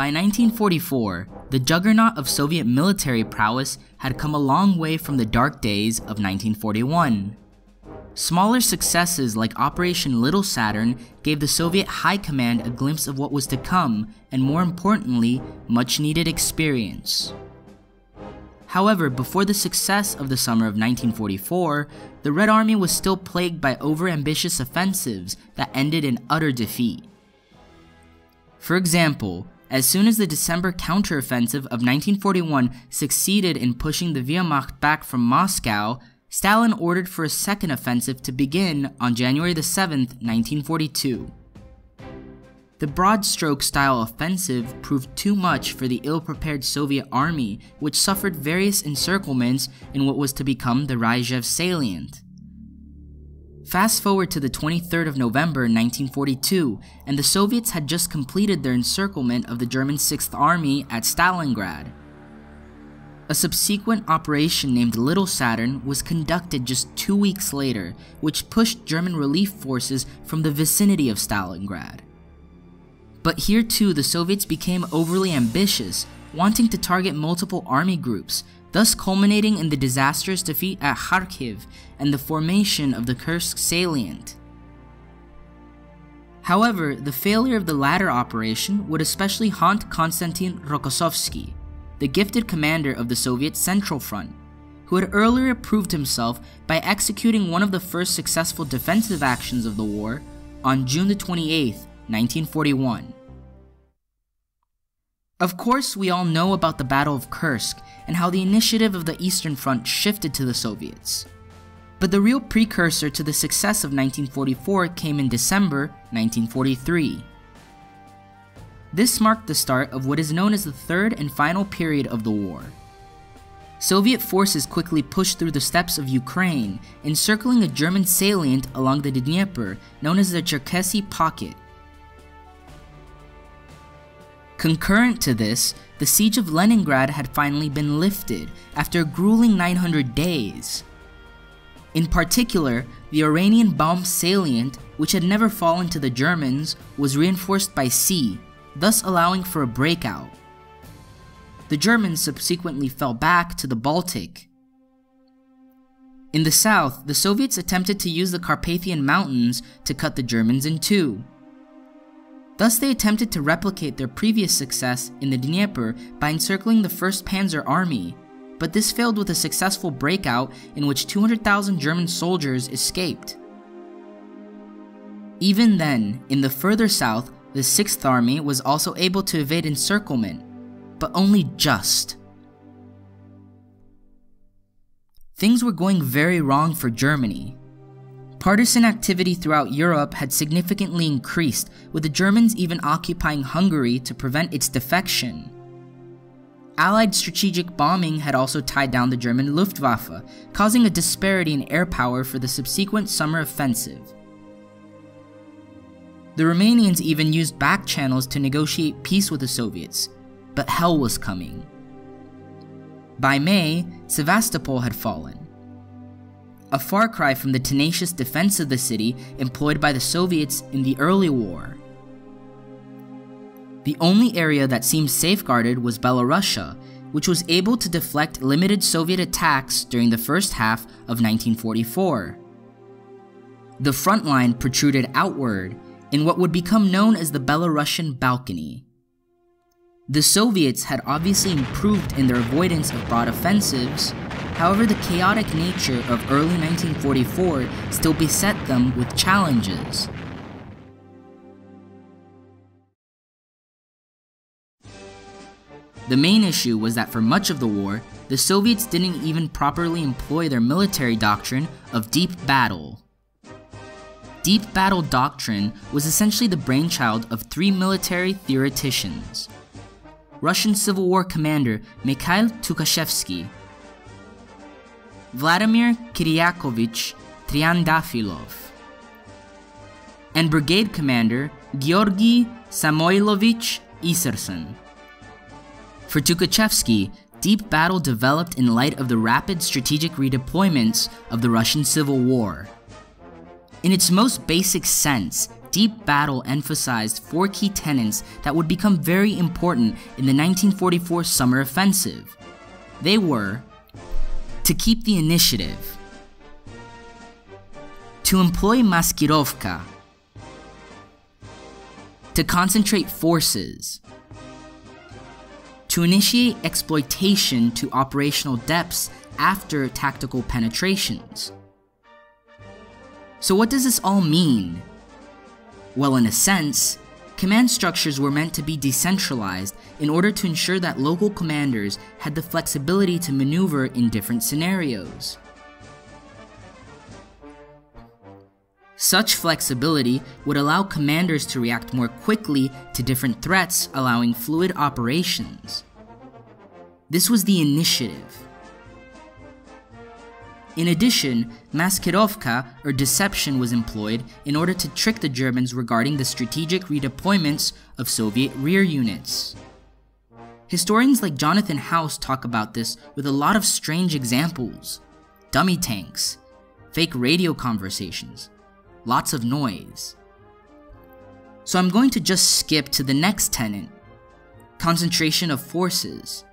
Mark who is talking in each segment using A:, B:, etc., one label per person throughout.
A: By 1944, the juggernaut of Soviet military prowess had come a long way from the dark days of 1941. Smaller successes like Operation Little Saturn gave the Soviet High Command a glimpse of what was to come, and more importantly, much needed experience. However, before the success of the summer of 1944, the Red Army was still plagued by overambitious offensives that ended in utter defeat. For example, as soon as the December counteroffensive of 1941 succeeded in pushing the Wehrmacht back from Moscow, Stalin ordered for a second offensive to begin on January 7, 1942. The broad stroke style offensive proved too much for the ill prepared Soviet army, which suffered various encirclements in what was to become the Rzhev salient. Fast forward to the 23rd of November 1942, and the Soviets had just completed their encirclement of the German 6th Army at Stalingrad. A subsequent operation named Little Saturn was conducted just two weeks later, which pushed German relief forces from the vicinity of Stalingrad. But here too, the Soviets became overly ambitious, wanting to target multiple army groups, thus culminating in the disastrous defeat at Kharkiv and the formation of the Kursk salient. However, the failure of the latter operation would especially haunt Konstantin Rokossovsky, the gifted commander of the Soviet Central Front, who had earlier proved himself by executing one of the first successful defensive actions of the war on June 28, 1941. Of course, we all know about the Battle of Kursk and how the initiative of the Eastern Front shifted to the Soviets. But the real precursor to the success of 1944 came in December 1943. This marked the start of what is known as the third and final period of the war. Soviet forces quickly pushed through the steppes of Ukraine, encircling a German salient along the Dnieper known as the Cherkassy Pocket Concurrent to this, the siege of Leningrad had finally been lifted after a grueling 900 days. In particular, the Oranienbaum salient, which had never fallen to the Germans, was reinforced by sea, thus allowing for a breakout. The Germans subsequently fell back to the Baltic. In the south, the Soviets attempted to use the Carpathian Mountains to cut the Germans in two. Thus, they attempted to replicate their previous success in the Dnieper by encircling the 1st Panzer Army, but this failed with a successful breakout in which 200,000 German soldiers escaped. Even then, in the further south, the 6th Army was also able to evade encirclement, but only just. Things were going very wrong for Germany, Partisan activity throughout Europe had significantly increased, with the Germans even occupying Hungary to prevent its defection. Allied strategic bombing had also tied down the German Luftwaffe, causing a disparity in air power for the subsequent summer offensive. The Romanians even used back channels to negotiate peace with the Soviets, but hell was coming. By May, Sevastopol had fallen a far cry from the tenacious defense of the city employed by the Soviets in the early war. The only area that seemed safeguarded was Belorussia, which was able to deflect limited Soviet attacks during the first half of 1944. The front line protruded outward in what would become known as the Belarusian Balcony. The Soviets had obviously improved in their avoidance of broad offensives, However, the chaotic nature of early 1944 still beset them with challenges. The main issue was that for much of the war, the Soviets didn't even properly employ their military doctrine of deep battle. Deep battle doctrine was essentially the brainchild of three military theoreticians. Russian Civil War commander Mikhail Tukhachevsky Vladimir Kiryakovich Triandafillov, and Brigade Commander Georgy Samoilovich Isserson. For Tukhachevsky, deep battle developed in light of the rapid strategic redeployments of the Russian Civil War. In its most basic sense, Deep Battle emphasized four key tenets that would become very important in the 1944 summer offensive. They were to keep the initiative, to employ maskirovka, to concentrate forces, to initiate exploitation to operational depths after tactical penetrations. So, what does this all mean? Well, in a sense, command structures were meant to be decentralized in order to ensure that local commanders had the flexibility to maneuver in different scenarios. Such flexibility would allow commanders to react more quickly to different threats, allowing fluid operations. This was the initiative. In addition, maskirovka or deception was employed in order to trick the Germans regarding the strategic redeployments of Soviet rear units. Historians like Jonathan House talk about this with a lot of strange examples dummy tanks, fake radio conversations, lots of noise. So I'm going to just skip to the next tenet concentration of forces.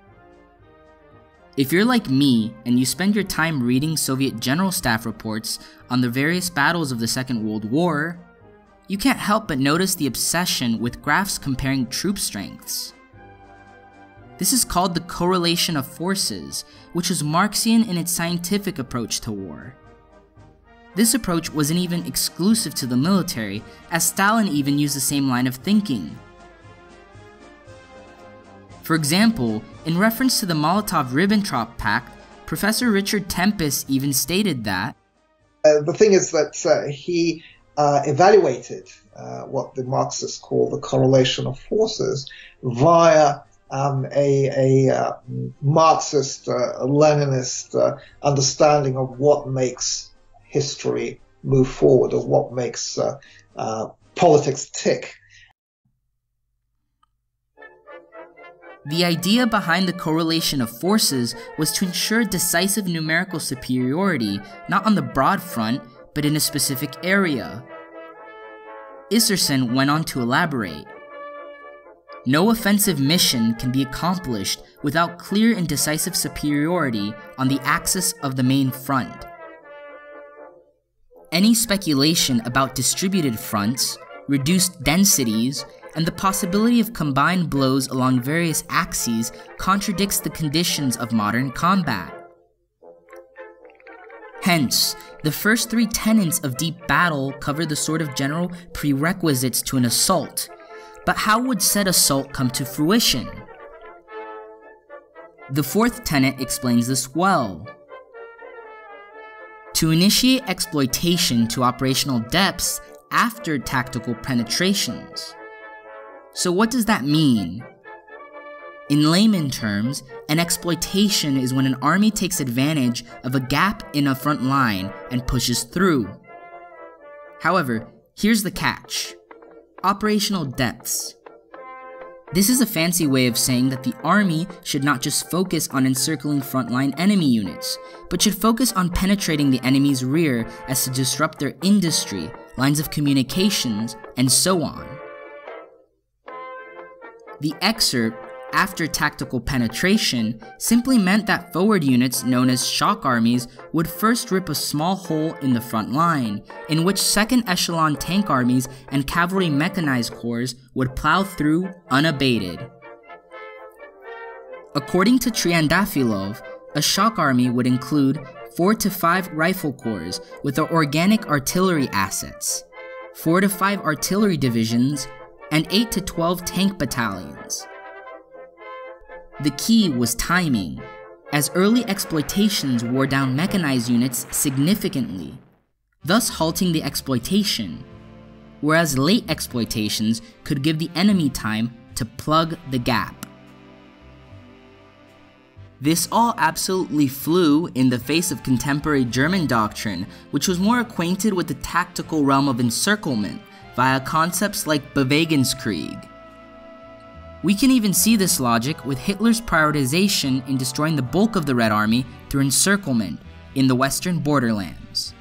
A: If you're like me and you spend your time reading Soviet General Staff reports on the various battles of the Second World War, you can't help but notice the obsession with graphs comparing troop strengths. This is called the correlation of forces, which was Marxian in its scientific approach to war. This approach wasn't even exclusive to the military, as Stalin even used the same line of thinking. For example, in reference to the Molotov-Ribbentrop Pact, Professor Richard Tempest even stated that
B: uh, the thing is that uh, he uh, evaluated uh, what the Marxists call the correlation of forces via um, a, a uh, Marxist, uh, Leninist understanding of what makes history move forward or what makes politics tick.
A: The idea behind the correlation of forces was to ensure decisive numerical superiority not on the broad front, but in a specific area. Isserson went on to elaborate. No offensive mission can be accomplished without clear and decisive superiority on the axis of the main front. Any speculation about distributed fronts, reduced densities, and the possibility of combined blows along various axes contradicts the conditions of modern combat. Hence, the first three tenets of deep battle cover the sort of general prerequisites to an assault. But how would said assault come to fruition? The fourth tenet explains this well to initiate exploitation to operational depths after tactical penetrations. So, what does that mean? In layman terms, an exploitation is when an army takes advantage of a gap in a front line and pushes through. However, here's the catch operational depths. This is a fancy way of saying that the army should not just focus on encircling frontline enemy units, but should focus on penetrating the enemy's rear as to disrupt their industry, lines of communications, and so on. The excerpt after tactical penetration simply meant that forward units known as shock armies would first rip a small hole in the front line, in which second echelon tank armies and cavalry mechanized corps would plow through unabated. According to Triandafillov, a shock army would include 4 to 5 rifle corps with their organic artillery assets, 4 to 5 artillery divisions, and 8 to 12 tank battalions. The key was timing, as early exploitations wore down mechanized units significantly, thus halting the exploitation, whereas late exploitations could give the enemy time to plug the gap. This all absolutely flew in the face of contemporary German doctrine, which was more acquainted with the tactical realm of encirclement via concepts like Bewegungskrieg. We can even see this logic with Hitler's prioritization in destroying the bulk of the Red Army through encirclement in the western borderlands.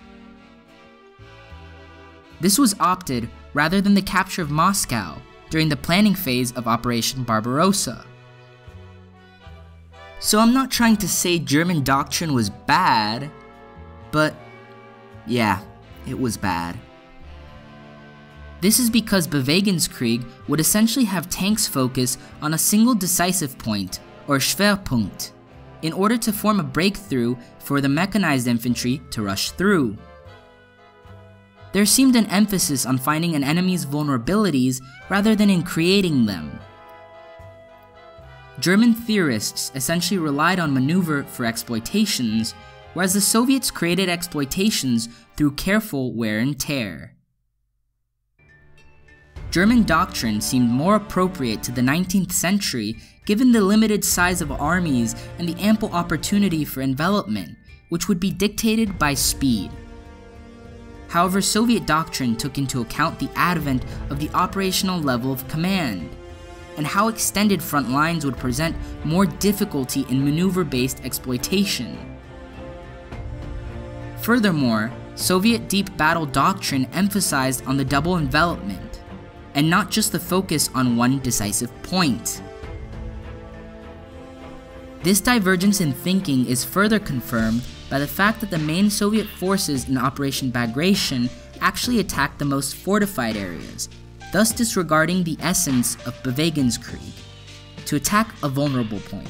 A: This was opted rather than the capture of Moscow during the planning phase of Operation Barbarossa. So I'm not trying to say German doctrine was bad, but yeah, it was bad. This is because Bewegungskrieg would essentially have tanks focus on a single decisive point, or Schwerpunkt, in order to form a breakthrough for the mechanized infantry to rush through. There seemed an emphasis on finding an enemy's vulnerabilities rather than in creating them. German theorists essentially relied on maneuver for exploitations, whereas the Soviets created exploitations through careful wear and tear. German doctrine seemed more appropriate to the 19th century given the limited size of armies and the ample opportunity for envelopment, which would be dictated by speed. However, Soviet doctrine took into account the advent of the operational level of command, and how extended front lines would present more difficulty in maneuver based exploitation. Furthermore, Soviet deep battle doctrine emphasized on the double envelopment, and not just the focus on one decisive point. This divergence in thinking is further confirmed by the fact that the main Soviet forces in Operation Bagration actually attacked the most fortified areas, thus disregarding the essence of Bewegungskrieg, to attack a vulnerable point.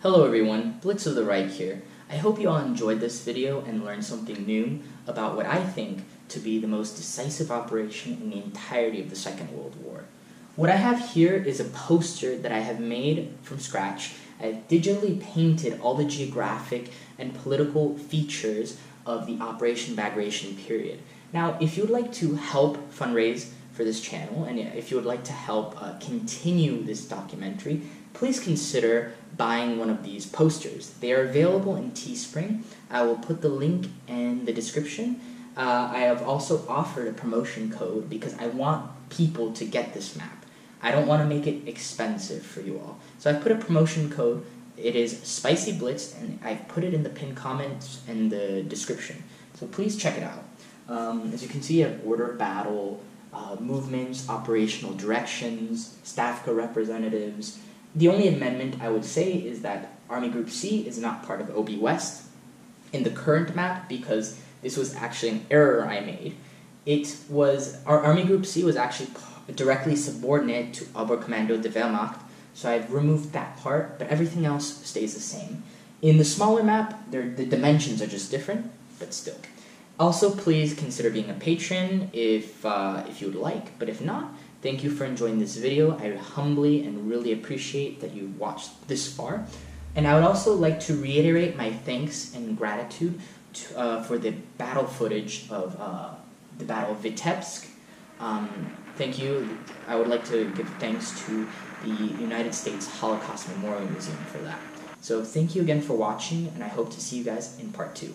A: Hello everyone, Blitz of the Reich here. I hope you all enjoyed this video and learned something new about what I think to be the most decisive operation in the entirety of the Second World War. What I have here is a poster that I have made from scratch. I've digitally painted all the geographic and political features of the Operation Bagration period. Now, if you would like to help fundraise for this channel, and if you would like to help uh, continue this documentary, please consider buying one of these posters. They are available in Teespring. I will put the link in the description. Uh, I have also offered a promotion code because I want people to get this map. I don't want to make it expensive for you all. So I've put a promotion code. It is Spicy Blitz, and I've put it in the pinned comments and the description. So please check it out. Um, as you can see, I have order battle, uh, movements, operational directions, Stavka representatives, the only amendment I would say is that Army Group C is not part of OB West in the current map because this was actually an error I made. It was our Army Group C was actually directly subordinate to Oberkommando der Wehrmacht, so I've removed that part, but everything else stays the same. In the smaller map, the dimensions are just different, but still. Also, please consider being a patron if uh, if you would like, but if not, Thank you for enjoying this video. I humbly and really appreciate that you watched this far. And I would also like to reiterate my thanks and gratitude to, uh, for the battle footage of uh, the Battle of Vitebsk. Um, thank you. I would like to give thanks to the United States Holocaust Memorial Museum for that. So thank you again for watching, and I hope to see you guys in part two.